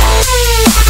Oh, oh, oh, oh,